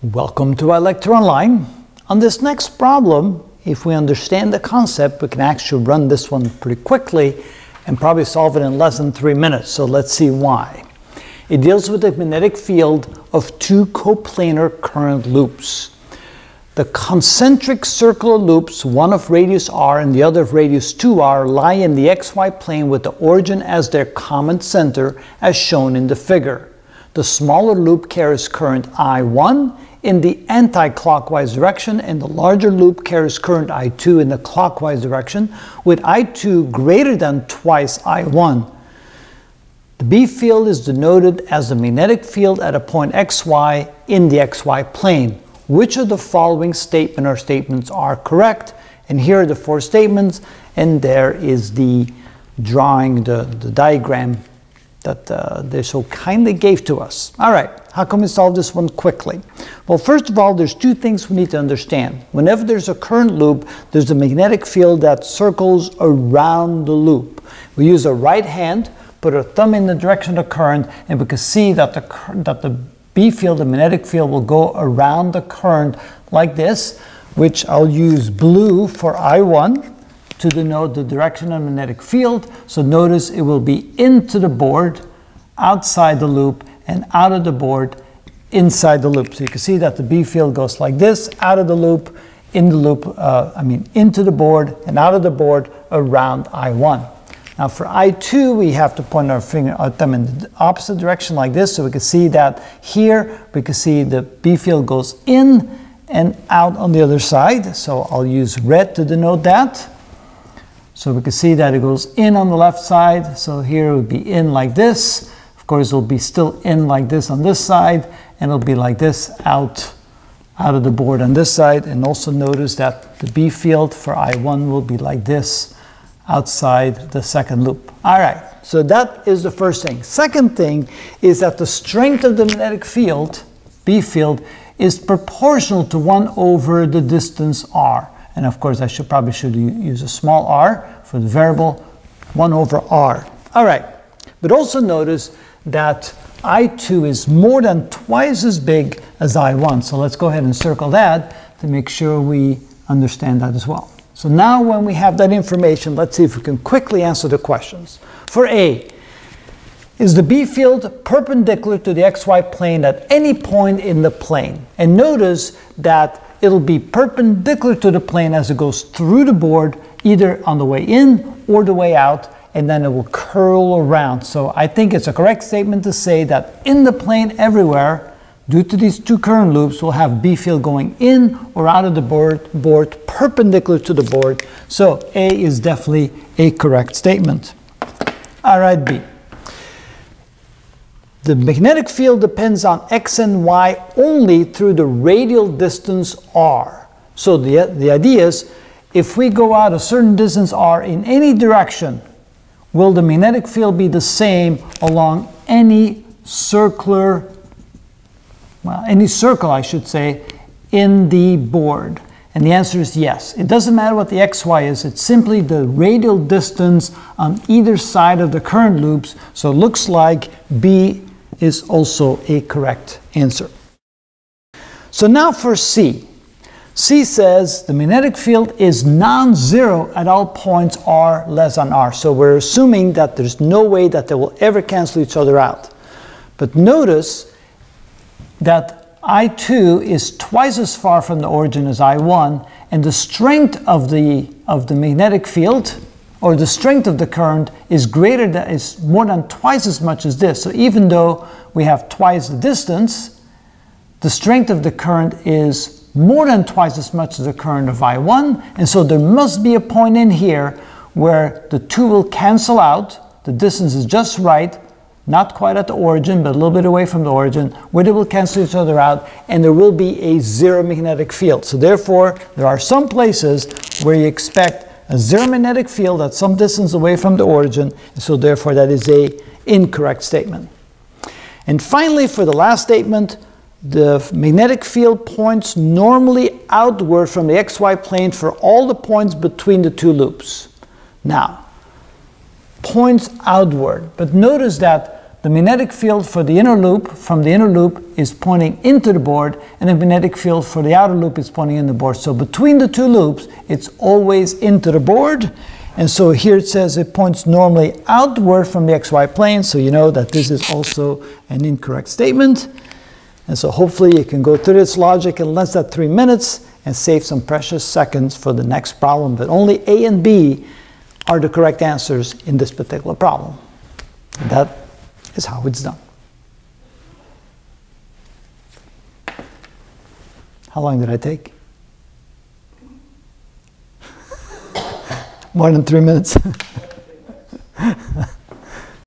Welcome to ilectureonline. On this next problem, if we understand the concept, we can actually run this one pretty quickly and probably solve it in less than three minutes. So let's see why. It deals with the magnetic field of two coplanar current loops. The concentric circular loops, one of radius r and the other of radius 2r, lie in the xy plane with the origin as their common center as shown in the figure. The smaller loop carries current I1 in the anti-clockwise direction and the larger loop carries current I2 in the clockwise direction with I2 greater than twice I1. The B field is denoted as the magnetic field at a point xy in the xy plane. Which of the following statement or statements are correct? And here are the four statements and there is the drawing, the, the diagram that uh, they so kindly gave to us. All right, how can we solve this one quickly? Well, first of all, there's two things we need to understand. Whenever there's a current loop, there's a magnetic field that circles around the loop. We use a right hand, put our thumb in the direction of the current, and we can see that the, that the B field, the magnetic field, will go around the current like this, which I'll use blue for I1 to denote the direction of the magnetic field. So notice it will be into the board, outside the loop, and out of the board, inside the loop. So you can see that the B field goes like this, out of the loop, in the loop, uh, I mean into the board, and out of the board around I1. Now for I2, we have to point our finger at them in the opposite direction like this, so we can see that here, we can see the B field goes in and out on the other side. So I'll use red to denote that. So we can see that it goes in on the left side. So here it would be in like this. Of course, it'll be still in like this on this side, and it'll be like this out, out of the board on this side. And also notice that the B field for I1 will be like this outside the second loop. All right, so that is the first thing. Second thing is that the strength of the magnetic field, B field, is proportional to 1 over the distance r. And of course, I should probably should use a small r for the variable 1 over r. All right, but also notice that I2 is more than twice as big as I1. So let's go ahead and circle that to make sure we understand that as well. So now when we have that information, let's see if we can quickly answer the questions. For A, is the B field perpendicular to the xy plane at any point in the plane? And notice that it'll be perpendicular to the plane as it goes through the board, either on the way in or the way out, and then it will curl around. So I think it's a correct statement to say that in the plane everywhere, due to these two current loops, we'll have B field going in or out of the board, board perpendicular to the board. So A is definitely a correct statement. All right, B. The magnetic field depends on x and y only through the radial distance r. So the, the idea is, if we go out a certain distance r in any direction, will the magnetic field be the same along any circular, well, any circle I should say, in the board? And the answer is yes. It doesn't matter what the xy is, it's simply the radial distance on either side of the current loops. So it looks like B is also a correct answer. So now for C. C says the magnetic field is non-zero at all points r less than r. So we're assuming that there's no way that they will ever cancel each other out. But notice that I2 is twice as far from the origin as I1, and the strength of the, of the magnetic field or the strength of the current is greater than is more than twice as much as this. So even though we have twice the distance, the strength of the current is more than twice as much as the current of I1, and so there must be a point in here where the two will cancel out, the distance is just right, not quite at the origin, but a little bit away from the origin, where they will cancel each other out, and there will be a zero magnetic field. So therefore, there are some places where you expect a zero magnetic field at some distance away from the origin, so therefore that is a incorrect statement. And finally, for the last statement, the magnetic field points normally outward from the xy plane for all the points between the two loops. Now, points outward, but notice that the magnetic field for the inner loop from the inner loop is pointing into the board, and the magnetic field for the outer loop is pointing in the board. So between the two loops, it's always into the board. And so here it says it points normally outward from the xy plane, so you know that this is also an incorrect statement. And so hopefully you can go through this logic in less than three minutes and save some precious seconds for the next problem. But only A and B are the correct answers in this particular problem. That is how it's done. How long did I take? More than three minutes.